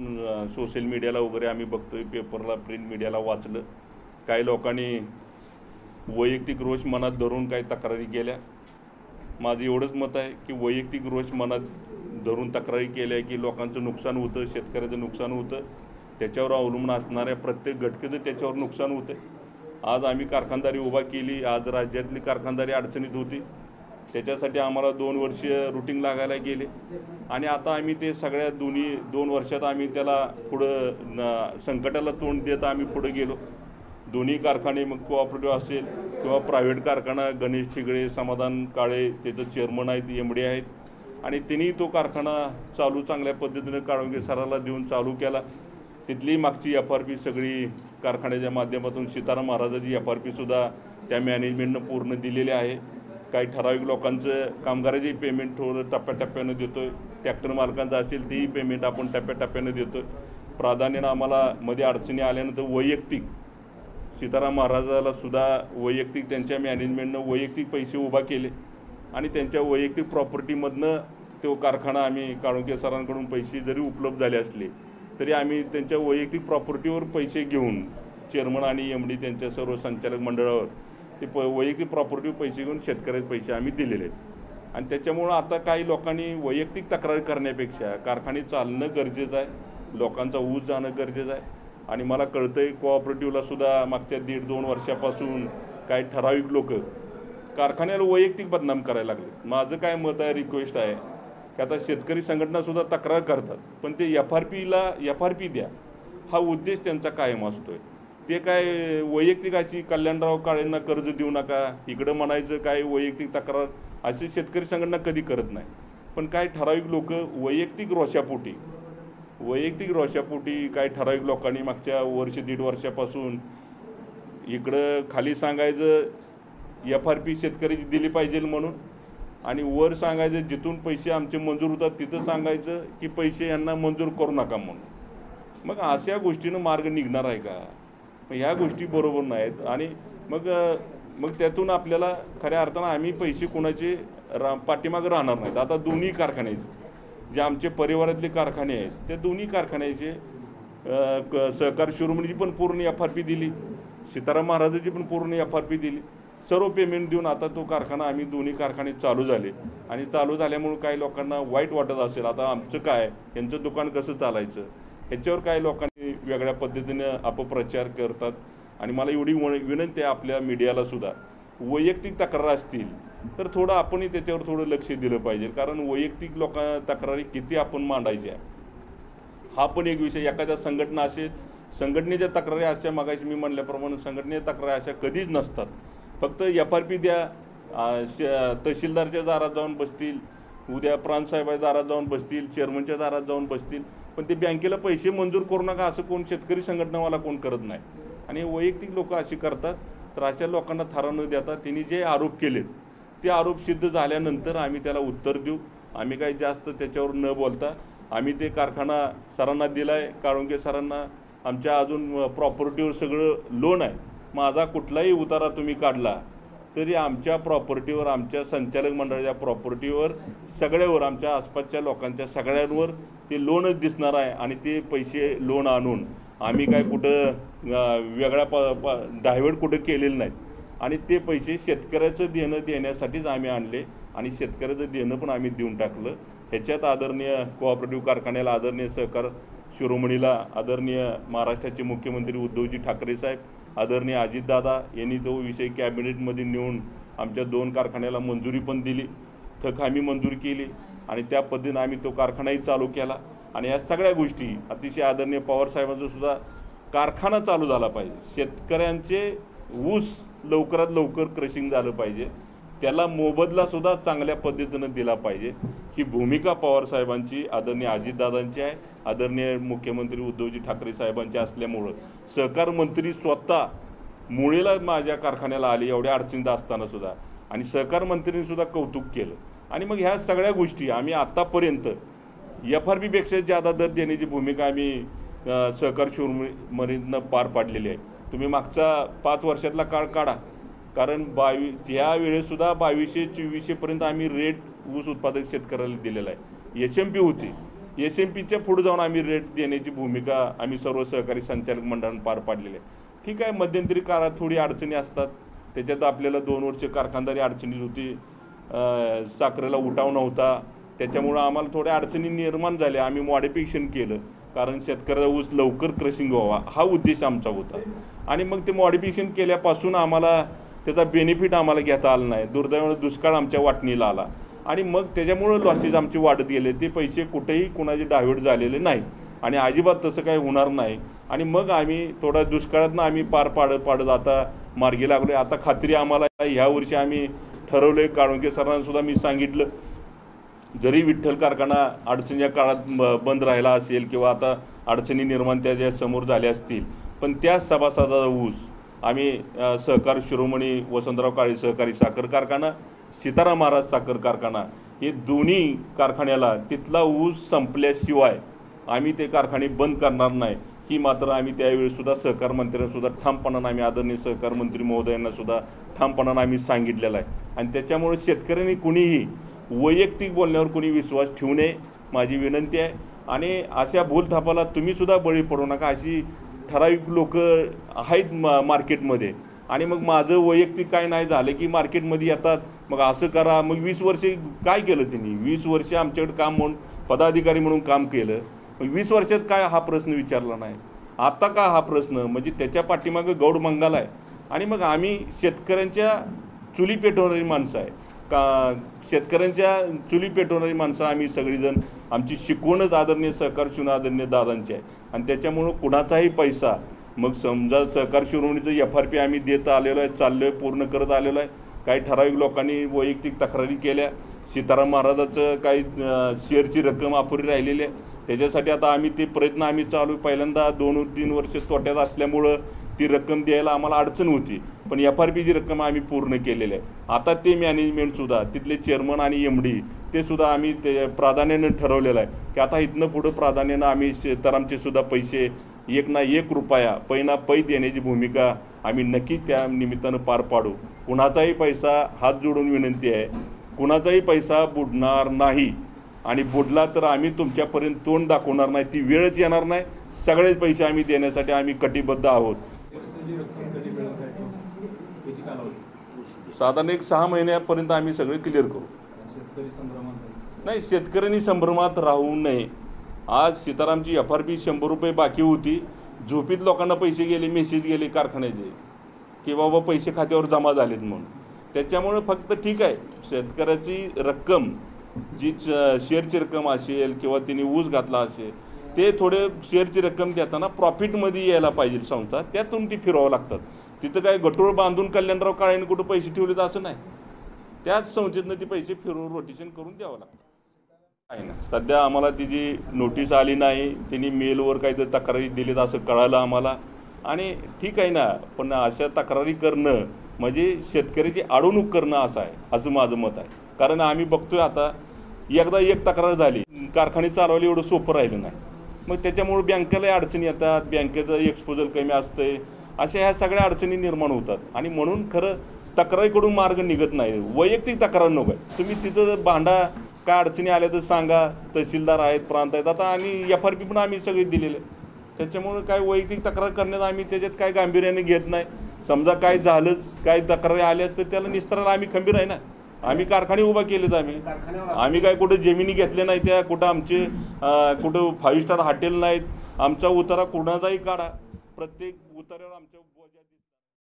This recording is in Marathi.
सोशल मीडियाला वगैरे आम्ही बघतोय. पेपरला प्रिंट मीडियाला वाचलं. काही लोकांनी वैयक्तिक रोष मनात धरून काही तक्रारी केल्या. माझं एवढंच मत आहे की वैयक्तिक रोष मनात धरून तक्रारी केल्या की लोकांचं नुकसान होतं शेतकऱ्याचं नुकसान होतं. त्याच्यावर अवलंबून असणाऱ्या प्रत्येक घटकेचं त्याच्यावर नुकसान होतं आज आम्ही कारखानदारी उभा केली. आज राज्यातली कारखानदारी अडचणीत होती. त्याच्यासाठी आम्हाला दोन वर्ष रुटीन लागायला गेले. आणि आता आम्ही ते सगळ्या दोन्ही दोन वर्षात आम्ही त्याला पुढं न संकटाला तोंड देत आम्ही पुढं गेलो. दोन्ही कारखाने मग कोऑपरेटिव्ह असेल किंवा प्रायव्हेट कारखाना गणेश ठिगळे समाधान काळे त्याचं चेअरमन आहेत एम डी आहेत. आणि त्यांनी तो कारखाना चालू चांगल्या पद्धतीनं काळुंगे सराला देऊन चालू केला. तिथली मागची एफ आर पी सगळी कारखान्याच्या माध्यमातून सीताराम महाराजाची एफ आर पीसुद्धा त्या मॅनेजमेंटनं पूर्ण दिलेली आहे. काही ठराविक लोकांचं कामगाराचेही पेमेंट थोडं टप्प्याटप्प्यानं देतो आहे ट्रॅक्टर मालकांचं असेल तेही पेमेंट आपण टप्प्याटप्प्यानं देतो आहे प्राधान्यानं आम्हाला मध्ये अडचणी आल्यानंतर वैयक्तिक सीताराम महाराजाला सुद्धा वैयक्तिक त्यांच्या मॅनेजमेंटनं वैयक्तिक पैसे उभा केले आणि त्यांच्या वैयक्तिक प्रॉपर्टीमधनं तो कारखाना आम्ही काळुंके सरांकडून पैसे जरी उपलब्ध झाले असले तरी आम्ही त्यांच्या वैयक्तिक प्रॉपर्टीवर पैसे घेऊन चेअरमन आणि एम डी त्यांच्या सर्व संचालक मंडळावर ते प वैयक्तिक प्रॉपर्टी पैसे घेऊन शेतकऱ्याचे पैसे आम्ही दिलेले आहेत. आणि त्याच्यामुळं आता काही लोकांनी वैयक्तिक तक्रार करण्यापेक्षा कारखाने चालणं गरजेचं आहे लोकांचा ऊस जाणं गरजेचं आहे. आणि मला कळतंय कोऑपरेटिव्हला सुद्धा मागच्या दीड दोन वर्षापासून काही ठराविक लोक कारखान्याला वैयक्तिक बदनाम करायला लागले माझं काय मत आहे रिक्वेस्ट आहे की आता शेतकरी संघटनासुद्धा तक्रार करतात पण ते एफ आर पीला एफ आर पी द्या. हा उद्देश त्यांचा कायम असतो आहे ते काय वैयक्तिक अशी कल्याणराव काळेंना कर्ज देऊ नका इकडं म्हणायचं काय वैयक्तिक तक्रार असे शेतकरी संघटना कधी करत नाही. पण काय ठराविक लोक वैयक्तिक रोषापोटी वैयक्तिक रोषापोटी काय ठराविक लोकांनी मागच्या वर्ष दीड वर्षापासून इकडं खाली सांगायचं एफ आर पी शेतकऱ्याची दिली पाहिजे म्हणून आणि वर सांगायचं जिथून पैसे आमचे मंजूर होतात तिथं सांगायचं की पैसे यांना मंजूर करू नका म्हणून. मग अशा गोष्टीनं मार्ग निघणार आहे का? ह्या गोष्टी बरोबर नाहीत. आणि मग मग त्यातून आपल्याला खऱ्या अर्थानं आम्ही पैसे कोणाचे रा पाठीमागं राहणार नाहीत. आता दोन्ही कारखान्याचे जे आमचे परिवारातले कारखाने आहेत त्या दोन्ही कारखान्याचे क- सहकार शिरोमणीची पण पूर्ण एफ आर पी दिली. सीताराम महाराजाची पण पूर्ण एफ आर पी दिली. सर्व पेमेंट देऊन आता तो कारखाना आम्ही दोन्ही कारखाने चालू झाले. आणि चालू झाल्यामुळे काही लोकांना वाईट वाटत असेल. आता आमचं काय? यांचं दुकान कसं चालायचं? ह्याच्यावर काही लोकांना वेगळ्या पद्धतीनं अपप्रचार करतात. आणि मला एवढी विनंती आहे आपल्या मीडियाला सुद्धा. वैयक्तिक तक्रार असतील तर थोडं आपणही त्याच्यावर थोडं लक्ष दिलं पाहिजे. कारण वैयक्तिक लोकां तक्रारी किती आपण मांडायच्या? हा पण एक विषय. एखाद्या संघटना असेल संघटनेच्या तक्रारी अशा मागायची मी म्हणल्याप्रमाणे संघटनेच्या तक्रारी अशा कधीच नसतात. फक्त एफ आर पी द्या श- तहसीलदारच्या दारात जाऊन बसतील. उद्या प्रांतसाहेबाच्या दारात जाऊन बसतील चेअरमनच्या दारात जाऊन बसतील. पण ते बँकेला पैसे मंजूर करू नका असं कोण शेतकरी संघटनावाला कोण करत नाही. आणि वैयक्तिक लोक अशी करतात तर अशा लोकांना थारा न देता त्यांनी जे आरोप केलेत ते आरोप सिद्ध झाल्यानंतर आम्ही त्याला उत्तर देऊ. आम्ही काही जास्त त्याच्यावर न बोलता आम्ही ते कारखाना सरांना दिला आहे काळुंके सरांना आमच्या अजून प्रॉपर्टीवर सगळं लोन आहे. माझा कुठलाही उतारा तुम्ही काढला तरी आमच्या प्रॉपर्टीवर आमच्या संचालक मंडळाच्या प्रॉपर्टीवर सगळ्यावर आमच्या आसपासच्या लोकांच्या सगळ्यांवर ते लोनच दिसणार आहे आणि ते पैसे लोन आणून आम्ही काय कुठं वेगळ्या प प डायव्हर्ट कुठं केलेलं नाही. आणि ते पैसे शेतकऱ्याचं देणं देण्यासाठीच आम्ही आणले आणि शेतकऱ्याचं देणं पण आम्ही देऊन टाकलं. ह्याच्यात आदरणीय कोऑपरेटिव्ह कारखान्याला आदरणीय सहकार शिरोमणीला आदरणीय महाराष्ट्राचे मुख्यमंत्री उद्धवजी ठाकरे साहेब आदरणीय अजितदादा यांनी तो विषय कॅबिनेटमध्ये नेऊन आमच्या दोन कारखान्याला मंजुरी पण दिली. थक आम्ही मंजूर केली. आणि त्या पद्धतीनं आम्ही तो कारखानाही चालू केला. आणि या सगळ्या गोष्टी अतिशय आदरणीय पवारसाहेबांचा सुद्धा कारखाना चालू झाला पाहिजे. शेतकऱ्यांचे ऊस लवकरात लवकर क्रशिंग झालं पाहिजे. त्याला मोबदलासुद्धा चांगल्या पद्धतीनं दिला पाहिजे. ही भूमिका पवार साहेबांची आदरणीय अजितदादांची आहे. आदरणीय मुख्यमंत्री उद्धवजी ठाकरे साहेबांची असल्यामुळं सहकार मंत्री स्वतः मुळेला माझ्या कारखान्याला आली एवढ्या अडचणीत असतानासुद्धा आणि सहकार मंत्र्यांनी कौतुक केलं. आणि मग ह्या सगळ्या गोष्टी आम्ही आत्तापर्यंत एफ आर बीपेक्षा जादा दर देण्याची भूमिका आम्ही सहकार शिवमरीनं पार पाडलेली आहे. तुम्ही मागचा पाच वर्षातला काळ काढा. कारण बावी त्या वेळेसुद्धा बावीसशे चोवीसशेपर्यंत आम्ही रेट ऊस उत्पादक शेतकऱ्याला दिलेला आहे. एस एम पी होती. एस एम पीच्या पुढे जाऊन आम्ही रेट देण्याची भूमिका आम्ही सर्व सहकारी संचालक मंडळानं पार पाडलेली आहे. ठीक आहे मध्यंतरी काळात थोडी अडचणी असतात. त्याच्यात आपल्याला दोन वर्ष कारखानदारी अडचणीत होती. साखरेला उठाव नव्हता. त्याच्यामुळं आम्हाला थोड्या अडचणी निर्माण झाल्या. आम्ही मॉडिफिकेशन केलं. कारण शेतकऱ्याचा ऊस लवकर क्रशिंग व्हावा. हा उद्देश आमचा होता. आणि मग ते मॉडिफिकेशन केल्यापासून आम्हाला त्याचा बेनिफिट आम्हाला घेता आला नाही. दुर्दैवानं दुष्काळ आमच्या वाटणीला आला. आणि मग त्याच्यामुळं लॉसेस आमचे वाढत गेले. ते पैसे कुठेही कुणाचे डायव्हर्ट झालेले नाहीत. आणि अजिबात तसं काही होणार नाही. आणि मग आम्ही थोडा दुष्काळातनं आम्ही पार पाडत पाडत आता मार्गी लागलो आता खात्री आम्हाला ह्या वर्षी आम्ही ठरवलं आहे काळुंके सरांना सुद्धा मी सांगितलं जरी विठ्ठल कारखाना अडचणीच्या काळात बंद राहिला असेल किंवा आता अडचणी निर्माण त्याच्यासमोर झाल्या असतील पण त्या सभासदाचा ऊस आम्ही सहकार शिरोमणी वसंतराव काळे सहकारी साखर कारखाना सीताराम महाराज साखर कारखाना हे दोन्ही कारखान्याला तिथला ऊस संपल्याशिवाय आम्ही ते कारखाने बंद करणार नाही. ही मात्र आम्ही त्यावेळीसुद्धा सहकार ठामपणानं आम्ही आदरणीय सहकार मंत्री ठामपणानं आम्ही सांगितलेलं आहे. आणि त्याच्यामुळे शेतकऱ्यांनी कुणीही वैयक्तिक बोलण्यावर कुणी विश्वास ठेवू नये माझी विनंती आहे. आणि अशा भूलथापाला तुम्हीसुद्धा बळी पडू नका अशी ठराविक लोक आहेत मा मार्केटमध्ये. आणि मग माझं वैयक्तिक काय नाही झालं की मार्केटमध्ये येतात. मग असं करा. मग वीस वर्षे काय केलं त्यांनी? वीस वर्षे आमच्याकडे काम म्हणून पदाधिकारी म्हणून काम केलं. वीस वर्षात काय हा प्रश्न विचारला नाही. आता का हा प्रश्न? म्हणजे त्याच्या पाठीमागं गौड मंगाल आहे. आणि मग आम्ही शेतकऱ्यांच्या चुली पेटवणारी माणसं आहे. का शेतकऱ्यांच्या चुली पेटवणारी माणसं आम्ही सगळीजण आमची शिकवणच आदरणीय सहकार शिवणं आदरणीय दादांची आहे. आणि त्याच्यामुळं कुणाचाही पैसा मग समजा सहकार शिरोमणीचं एफ आर पी आम्ही देत आलेलो आहे चाललो आहे पूर्ण करत आलेलो आहे. काही ठराविक लोकांनी वैयक्तिक तक्रारी केल्या. सीताराम महाराजाचं काही शेअरची रक्कम अपुरी राहिलेली आहे. त्याच्यासाठी आता आम्ही ते प्रयत्न आम्ही चालू पहिल्यांदा दोन तीन वर्ष तोट्यात असल्यामुळं ती रक्कम द्यायला आम्हाला अडचण होती. पण एफ आर पीची रक्कम आम्ही पूर्ण केलेली आहे. आता ते मॅनेजमेंटसुद्धा तिथले चेअरमन आणि एम डी ते सुद्धा आम्ही ते प्राधान्यानं ठरवलेलं आहे. की आता इथनं पुढं प्राधान्यानं आम्ही शेतकऱ्यांचे सुद्धा पैसे एक ना एक रुपया पैना पै देण्याची भूमिका आम्ही नक्कीच त्या निमित्तानं पार पाडू. कुणाचाही पैसा हात जोडून विनंती आहे. कुणाचाही पैसा बुडणार नाही. आणि बुडला तर आम्ही तुमच्यापर्यंत तोंड दाखवणार नाही ती वेळच येणार नाही. सगळेच पैसे आम्ही देण्यासाठी आम्ही कटिबद्ध आहोत. साधारण एक सहा महिन्यापर्यंत आम्ही सगळे क्लिअर करू. नाही शेतकऱ्यांनी संभ्रमात राहू नये. आज सीतारामची एफ आर पी शंभर रुपये बाकी होती. झोपीत लोकांना पैसे गेले मेसेज गेले कारखान्याचे की बाबा पैसे खात्यावर जमा झालेत म्हणून. त्याच्यामुळं फक्त ठीक आहे शेतकऱ्याची रक्कम जी च- शेअरची रक्कम असेल किंवा तिने ऊस घातला असेल ते थोडे शेअरची रक्कम देताना प्रॉफिटमध्ये यायला पाहिजे संस्था. त्यातून ती फिरवावं लागतात. तिथं काय गटोळ बांधून कल्याणराव काळेने कुठं पैसे ठेवले तर असं नाही. त्याच संस्थेतनं ते पैसे फिरवून रोटेशन करून द्यावं लागतं. आहे ना. सध्या आम्हाला तिची नोटीस आली नाही त्यांनी मेलवर काहीतरी तक्रारी दिलीत असं कळालं आम्हाला. आणि ठीक आहे ना पण अशा तक्रारी करणं म्हणजे शेतकऱ्याची अडवणूक करणं असं आहे असं माझं मत आहे. कारण आम्ही बघतोय आता एकदा एक तक्रार झाली. कारखाने चालवले एवढं सोपं राहिलं नाही. मग त्याच्यामुळे बँकेलाही अडचणी येतात बँकेचं एक्सपोजर कमी असतंय. अशा ह्या सगळ्या अडचणी निर्माण होतात. आणि म्हणून खरं तक्रारीकडून मार्ग निघत नाही. वैयक्तिक तक्रार नको आहे तुम्ही तिथं भांडा काय अडचणी आल्या तर सांगा. तहसीलदार आहेत प्रांत आहेत. आता आणि एफ आर पी पण आम्ही सगळे दिलेले त्याच्यामुळे काय वैयक्तिक तक्रार करण्यात आम्ही त्याच्यात काय गांभीर्याने घेत नाही. समजा काय झालंच काय तक्रारी आल्याच तर त्याला निस्ताराला आम्ही खंबीर आहे ना. आम्ही कारखाने उभा केलेत आम्ही. आम्ही काय कुठं जमिनी घेतल्या नाही त्या कुठं आमचे कुठं फाईव्ह स्टार हॉटेल नाहीत. आमचा उतारा कुणाचाही काढा. प्रत्येक उतार्यावर आमच्या